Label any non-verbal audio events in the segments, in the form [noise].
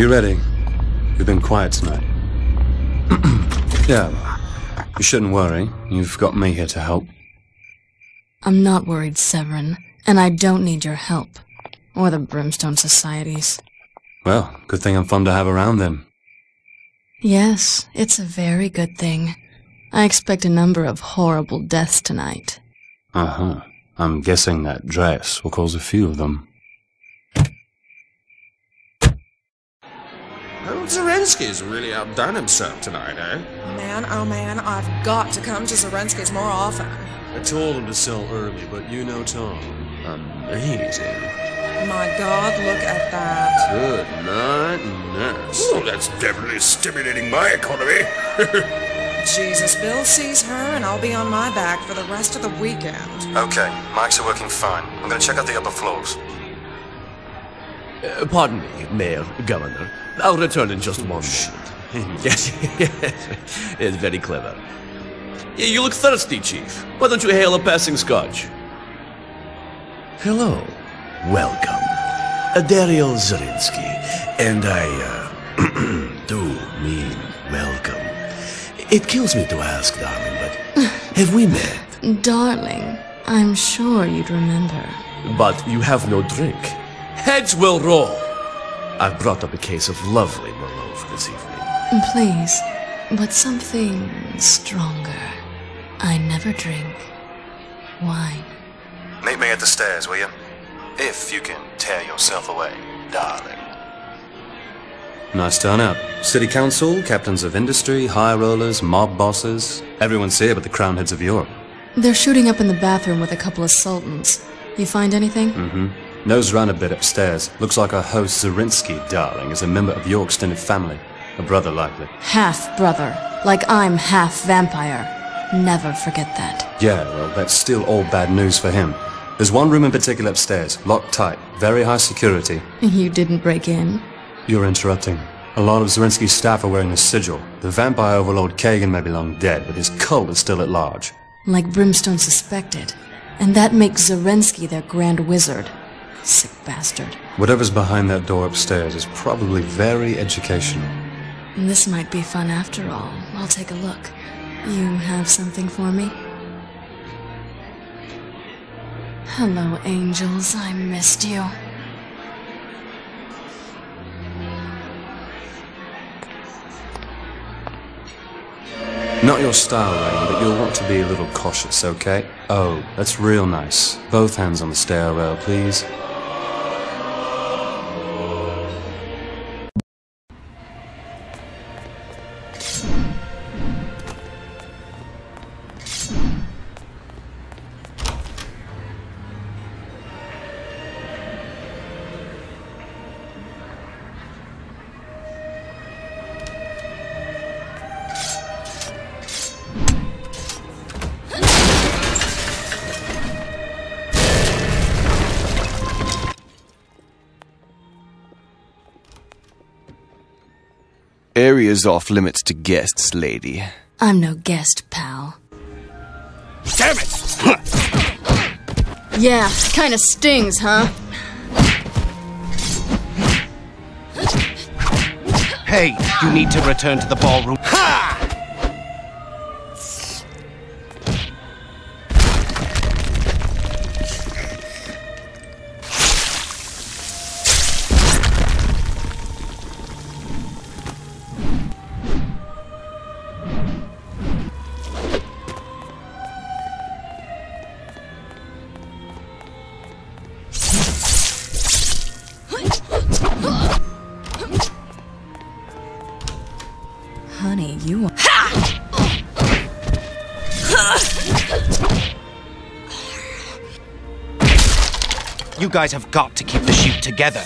You ready? You've been quiet tonight. [clears throat] yeah, you shouldn't worry. You've got me here to help. I'm not worried, Severin, and I don't need your help. Or the Brimstone Societies. Well, good thing I'm fun to have around them. Yes, it's a very good thing. I expect a number of horrible deaths tonight. Uh huh. I'm guessing that dress will cause a few of them. Old Zerenski's really outdone himself tonight, eh? Man, oh man, I've got to come to Zerenski's more often. I told him to sell early, but you know Tom. Amazing. My god, look at that. Good night, nurse. Oh, that's definitely stimulating my economy. [laughs] Jesus, Bill sees her and I'll be on my back for the rest of the weekend. Okay, mics are working fine. I'm gonna check out the upper floors. Uh, pardon me, Mayor, Governor. I'll return in just one moment. [laughs] yes, yes, it's very clever. Yeah, You look thirsty, Chief. Why don't you hail a passing scotch? Hello. Welcome. Daryl Zerenski. And I, uh, [clears throat] do mean welcome. It kills me to ask, darling, but [laughs] have we met? Darling, I'm sure you'd remember. But you have no drink. Heads will roll. I've brought up a case of lovely Merlot for this evening. Please, but something stronger. I never drink wine. Meet me at the stairs, will you? If you can tear yourself away, darling. Nice turn turnout. City Council, captains of industry, high rollers, mob bosses. Everyone's here but the crown heads of Europe. They're shooting up in the bathroom with a couple of sultans. You find anything? Mm-hmm. Nose ran a bit upstairs. Looks like our host Zerenski, darling, is a member of your extended family. A brother, likely. Half brother. Like I'm half vampire. Never forget that. Yeah, well, that's still all bad news for him. There's one room in particular upstairs, locked tight, very high security. You didn't break in? You're interrupting. A lot of Zerenski's staff are wearing the sigil. The vampire overlord Kagan may be long dead, but his cult is still at large. Like Brimstone suspected. And that makes Zerenski their grand wizard. Sick bastard. Whatever's behind that door upstairs is probably very educational. This might be fun after all. I'll take a look. You have something for me? Hello, angels. I missed you. Not your style, Rayne, but you'll want to be a little cautious, okay? Oh, that's real nice. Both hands on the stair rail, please. Area's off limits to guests, lady. I'm no guest, pal. Damn it! [laughs] Yeah, kinda stings, huh? Hey, you need to return to the ballroom. You guys have got to keep the shoot together.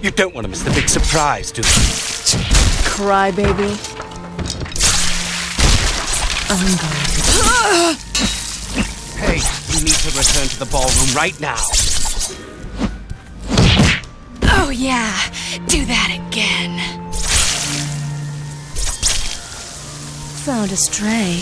You don't want to miss the big surprise, do you? Cry, baby. I'm going to. Hey, we need to return to the ballroom right now. Oh yeah, do that again. Found a stray.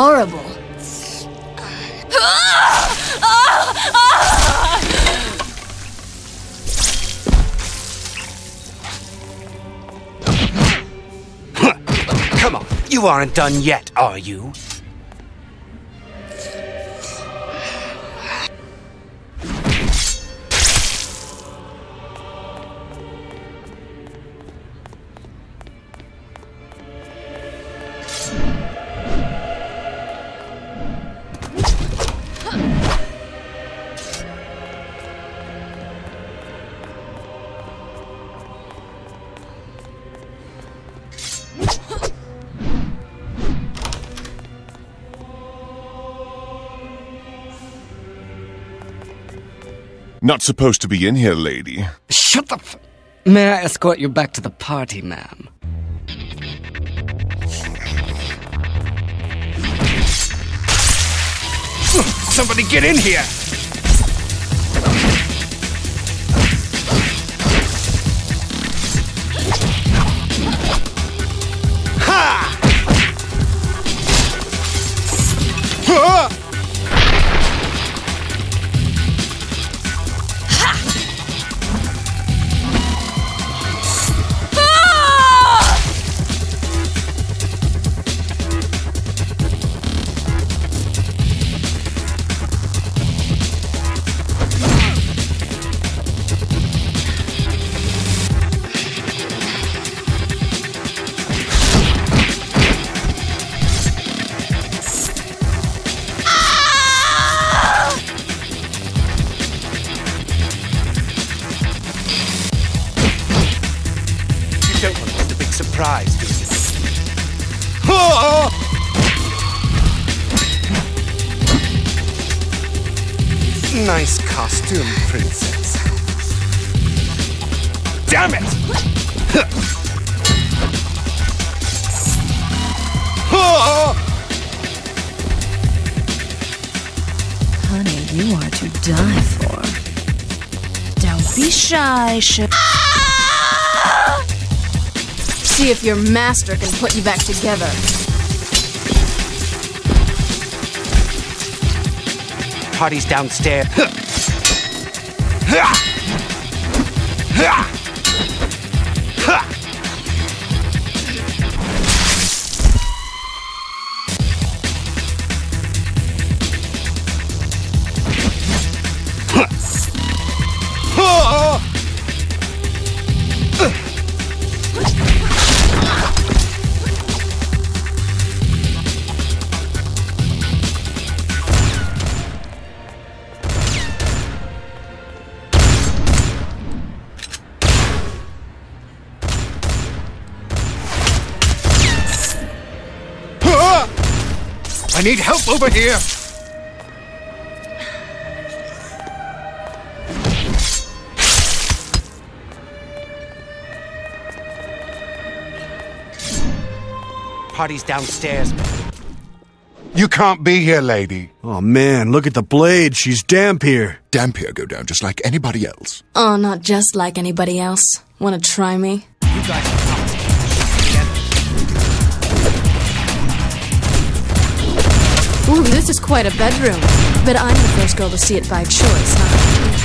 Horrible. Come on, you aren't done yet, are you? Not supposed to be in here, lady. Shut the f- May I escort you back to the party, ma'am? Somebody get in here! Shy, Sh- See if your master can put you back together. Party's downstairs. [laughs] over here! Party's downstairs. You can't be here, lady. Oh man, look at the blade. She's dhampir. Damp here go down just like anybody else. Oh, not just like anybody else. Wanna try me? You guys Ooh, this is quite a bedroom. But I'm the first girl to see it by choice, huh?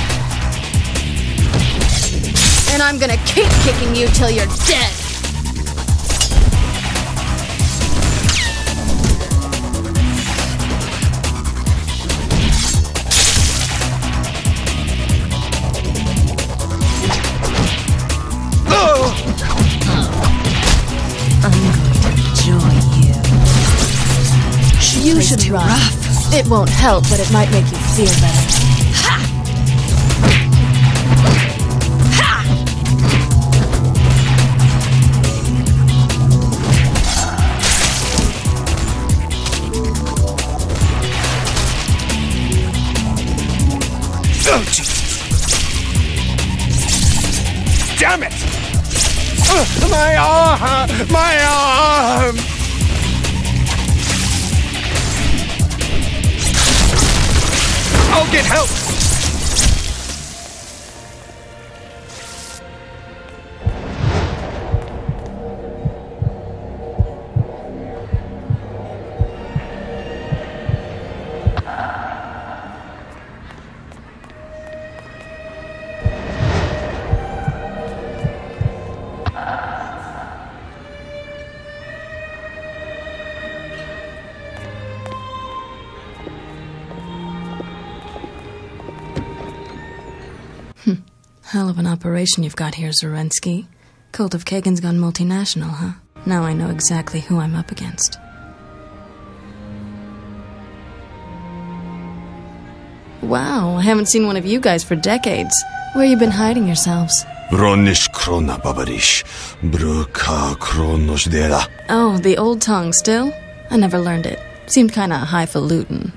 And I'm gonna keep kicking you till you're dead. Oh! You should too run. Rough. It won't help, but it might make you feel better. Damn it! Uh, my arm! My arm! I'll get help! Hell of an operation you've got here, Zerenski. Cult of Kagan's gone multinational, huh? Now I know exactly who I'm up against. Wow, I haven't seen one of you guys for decades. Where you been hiding yourselves? Ronish krona babarish. Bruka kronos dera. Oh, the old tongue still? I never learned it. Seemed kinda highfalutin.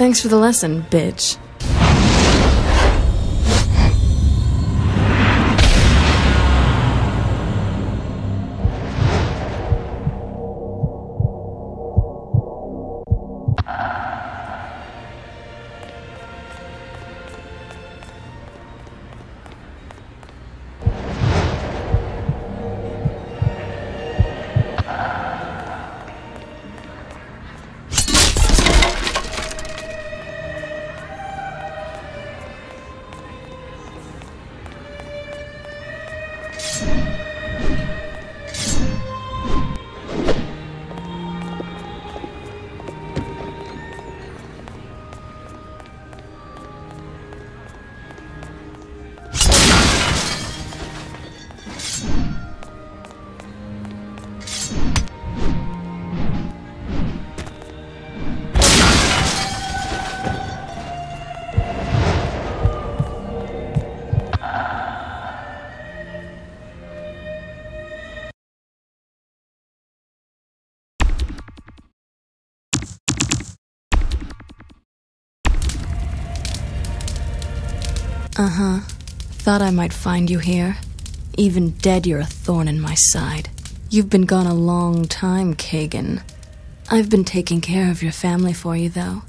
Thanks for the lesson, bitch. Uh huh. Thought I might find you here. Even dead, you're a thorn in my side. You've been gone a long time, Kagan. I've been taking care of your family for you, though.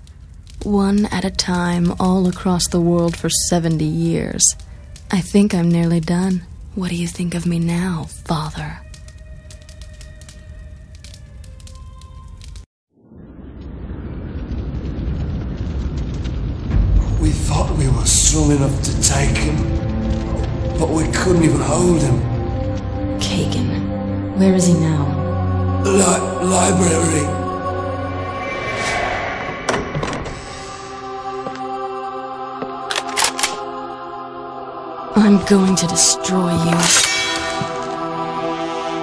One at a time, all across the world for 70 years. I think I'm nearly done. What do you think of me now, father? Strong enough to take him, but we couldn't even hold him. Kagan. Where is he now? Li- library. I'm going to destroy you.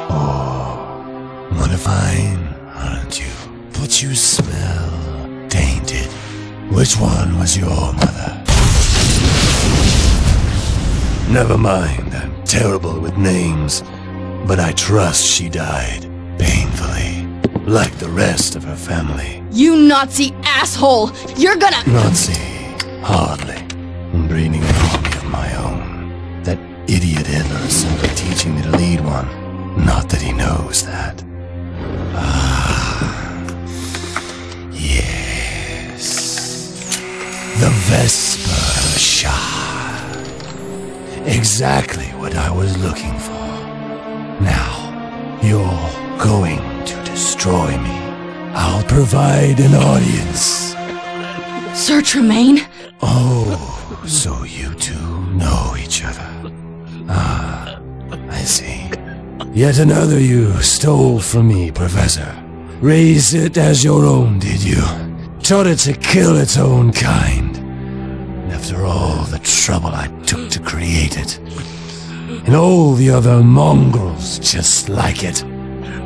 Oh, what a fine, aren't you? But you smell tainted. Which one was your mother? Never mind, I'm terrible with names, but I trust she died painfully, like the rest of her family. You Nazi asshole! You're gonna. Nazi, hardly. I'm breeding an army of my own. That idiot Hitler is simply teaching me to lead one. Not that he knows that. Ah, yes. The Vesper. Exactly what I was looking for. Now, you're going to destroy me. I'll provide an audience. Sir Tremaine? Oh, so you two know each other. Ah, I see. Yet another you stole from me, Professor. Raised it as your own, did you? Taught it to kill its own kind. After all the trouble I took to create it. And all the other mongrels just like it.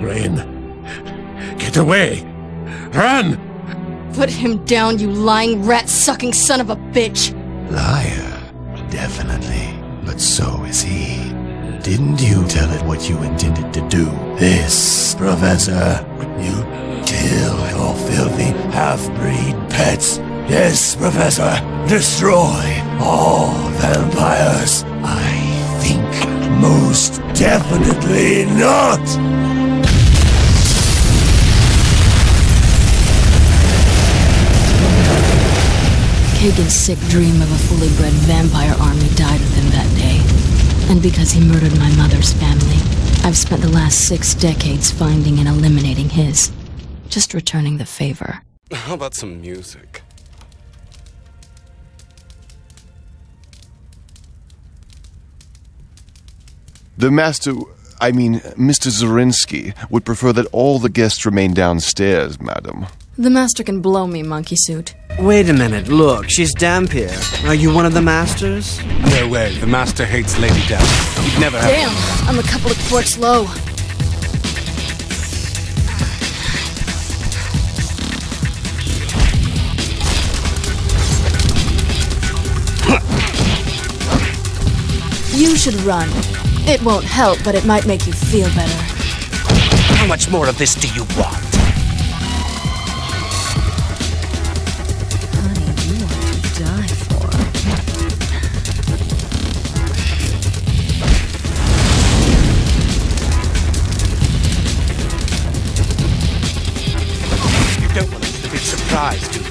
Rayne. Get away! Run! Put him down, you lying rat-sucking son of a bitch! Liar, definitely. But so is he. Didn't you tell it what you intended to do? This, Professor. You kill your filthy half-breed pets. Yes, Professor. Destroy all vampires. I think most definitely not. Kagan's sick dream of a fully bred vampire army died with him that day. And because he murdered my mother's family, I've spent the last six decades finding and eliminating his. Just returning the favor. How about some music? The master, I mean, Mr. Zerenski, would prefer that all the guests remain downstairs, madam. The master can blow me, monkey suit. Wait a minute, look, she's dhampir. Are you one of the masters? No way, the master hates Lady Dhampir. He'd never have. Damn, I'm a couple of quarts low. You should run. It won't help, but it might make you feel better. How much more of this do you want? Honey, you want to die for. You don't want us to be surprised, do you?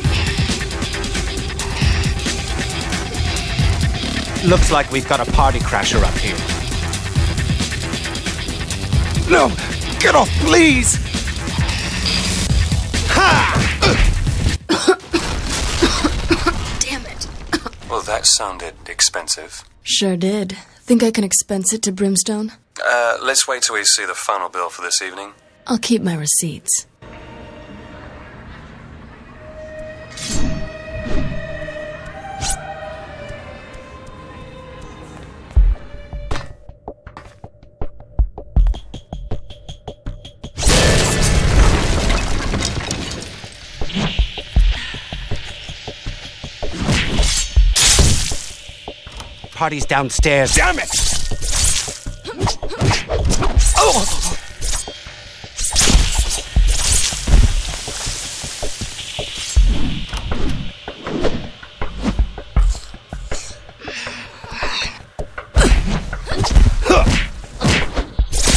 Looks like we've got a party crasher up here. No! Get off, please! Ha! Damn it. Well, that sounded expensive. Sure did. Think I can expense it to Brimstone? Uh, let's wait till we see the final bill for this evening. I'll keep my receipts. Party's downstairs. Damn it! Oh!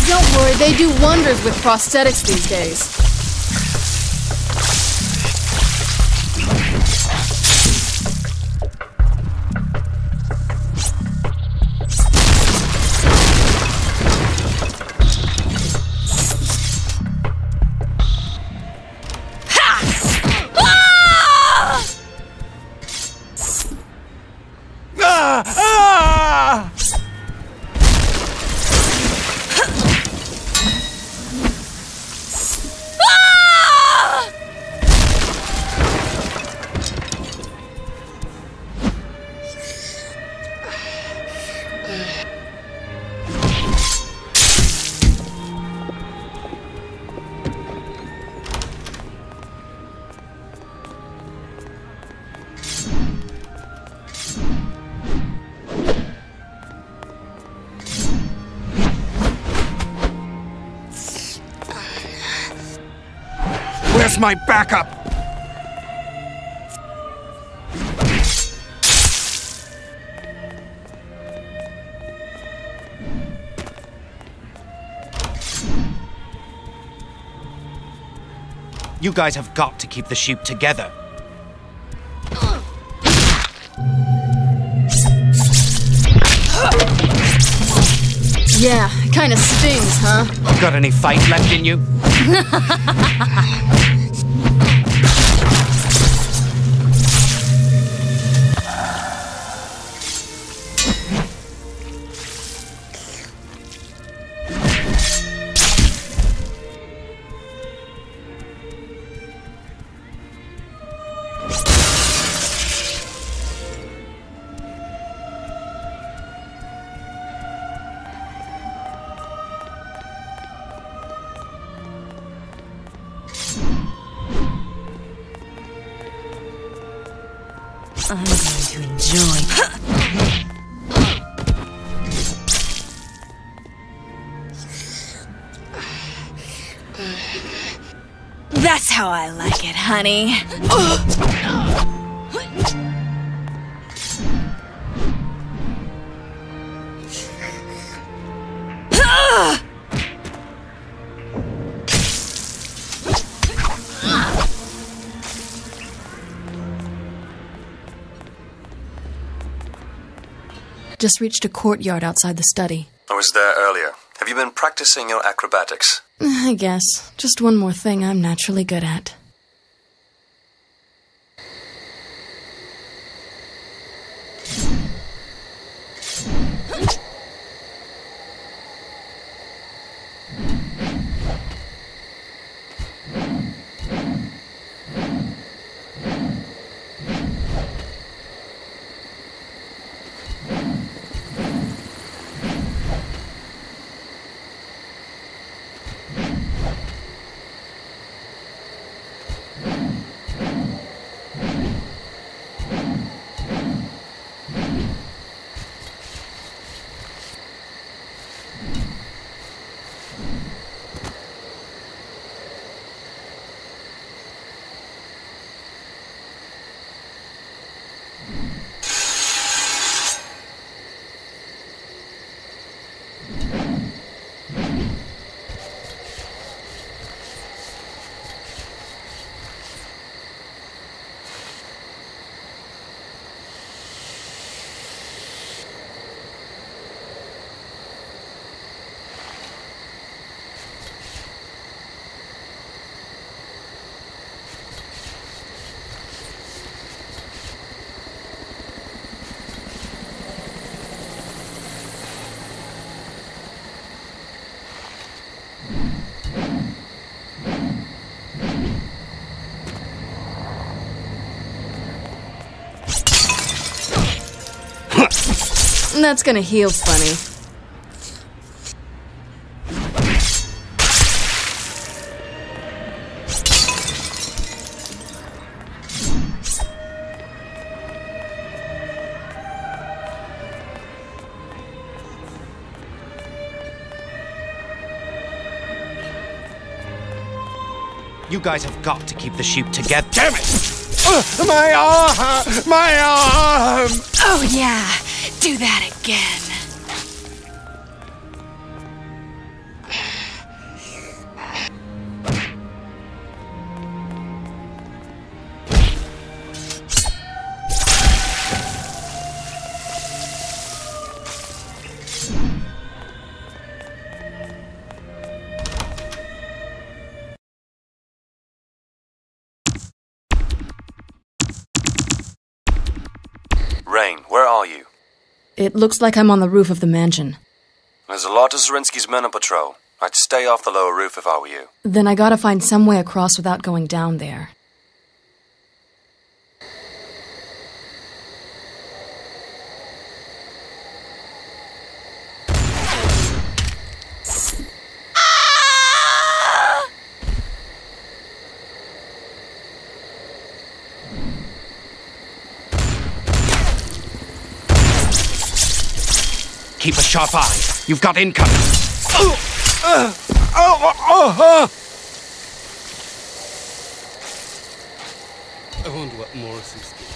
Don't worry, they do wonders with prosthetics these days. Where's my backup? You guys have got to keep the sheep together. Yeah, kinda stings, huh? Got any fight left in you? [laughs] how I like it, honey. Just reached a courtyard outside the study. I was there earlier. Have you been practicing your acrobatics? [sighs] I guess. Just one more thing I'm naturally good at. That's gonna heal funny. You guys have got to keep the sheep together. Damn it! Uh, my arm! My arm! Oh, yeah. Do that again. Rayne, It looks like I'm on the roof of the mansion. There's a lot of Zerenski's men on patrol. I'd stay off the lower roof if I were you. Then I gotta find some way across without going down there. Keep a sharp eye. You've got incoming. I wonder what Morrison's doing.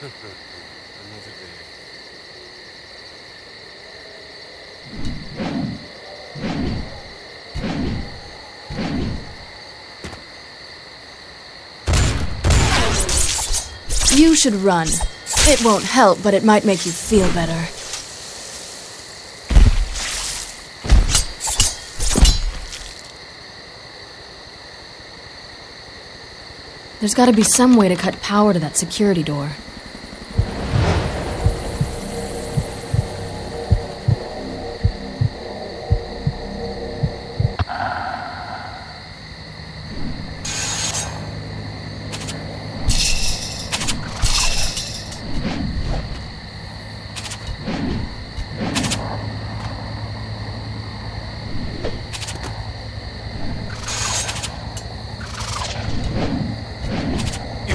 Another day. You should run. It won't help, but it might make you feel better. There's gotta be some way to cut power to that security door.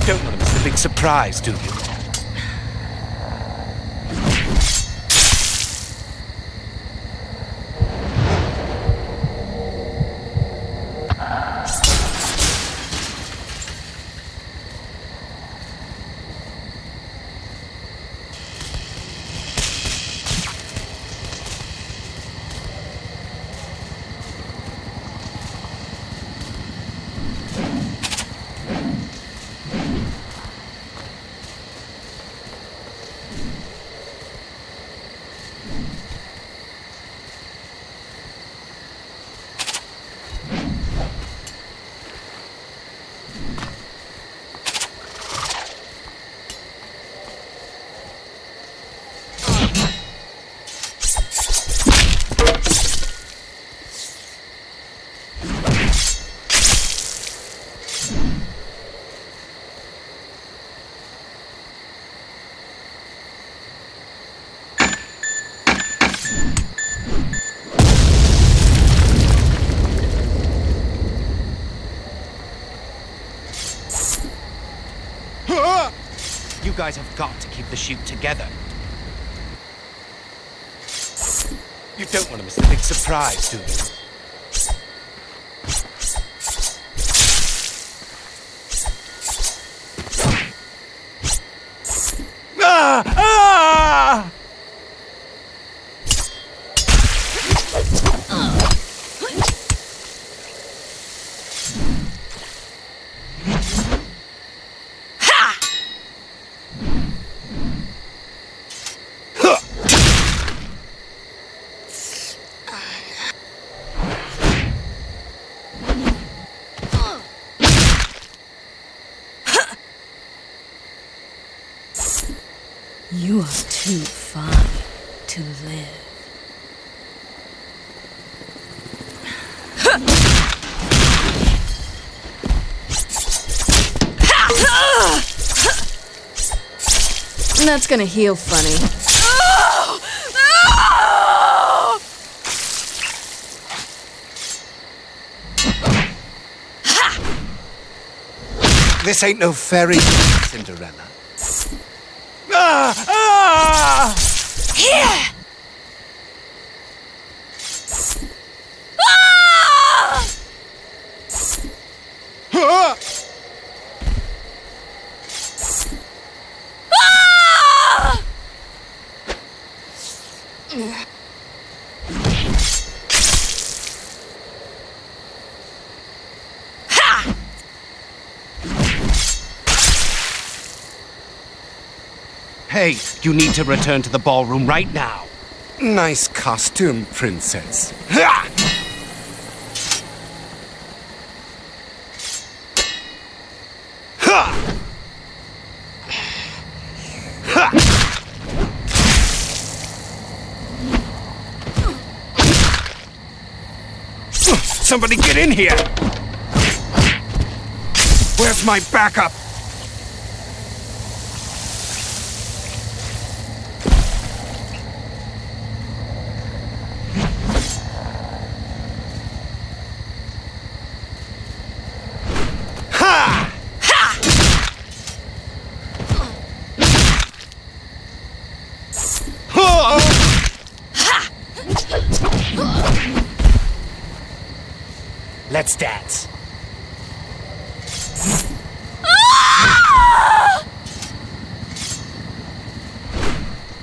don't want to miss the big surprise, do? You guys have got to keep the shoot together. You don't want to miss the big surprise, do you? Ah! Ah! You are too fine to live. That's gonna heal funny. This ain't no fairy, Cinderella. Ah! Ah! Here! Ah! Hey, you need to return to the ballroom right now. Nice costume, princess. Somebody get in here! Where's my backup? Ha! Ha! Let's.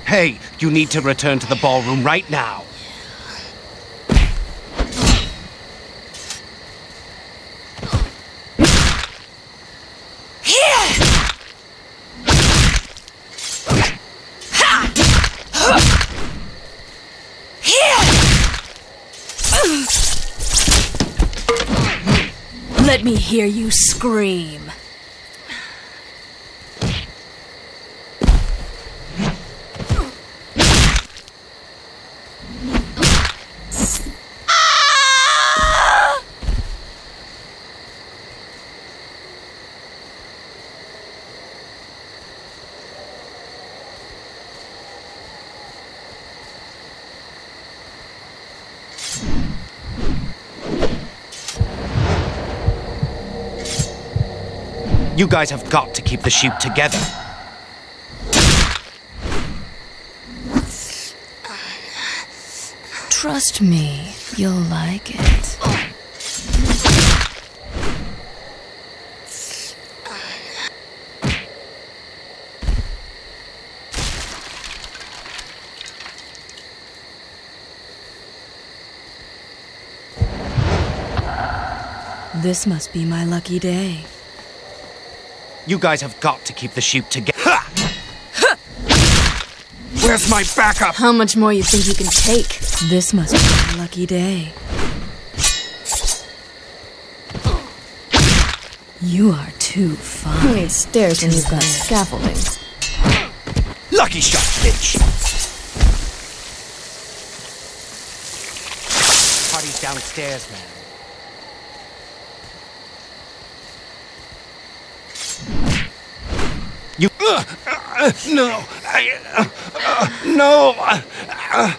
Hey, you need to return to the ballroom right now. Let me hear you scream. You guys have got to keep the sheep together. Trust me, you'll like it. This must be my lucky day. You guys have got to keep the sheep together. Where's my backup? How much more you think you can take? This must be a lucky day. You are too fine. Who needs stairs when you've got scaffolding? Lucky shot, bitch! Party's downstairs, man. You. Uh, uh, no. I, uh, uh, no. Uh, uh,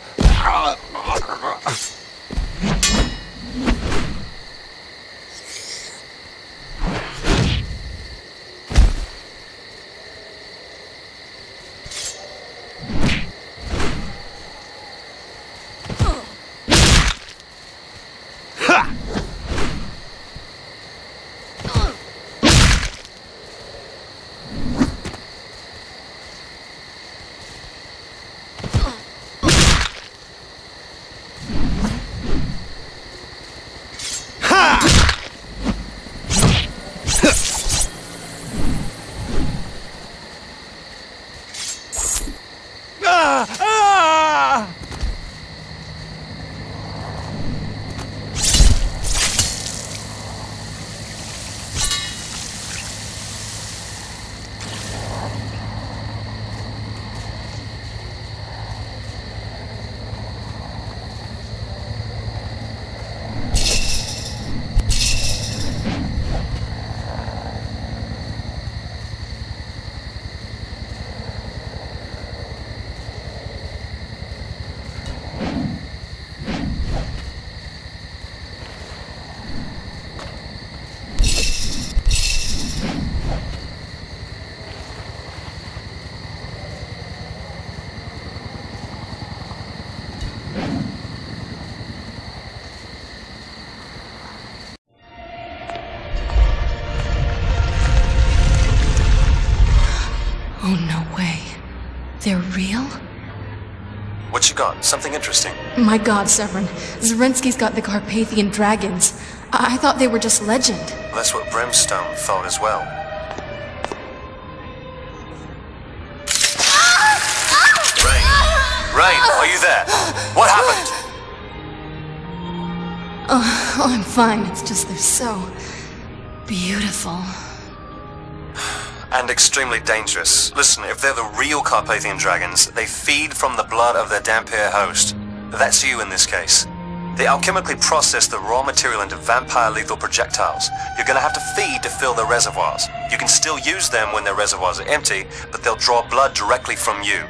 Ah! Ah! Oh, no way. They're real? What you got? Something interesting? My god, Severin. Zerenski's got the Carpathian dragons. I, I thought they were just legend. That's what Brimstone thought as well. Rayne! Rayne, are you there? What happened? Oh, oh, I'm fine. It's just they're so beautiful. And extremely dangerous. Listen, if they're the real Carpathian dragons, they feed from the blood of their dhampir host. That's you in this case. They alchemically process the raw material into vampire lethal projectiles. You're gonna have to feed to fill their reservoirs. You can still use them when their reservoirs are empty, but they'll draw blood directly from you.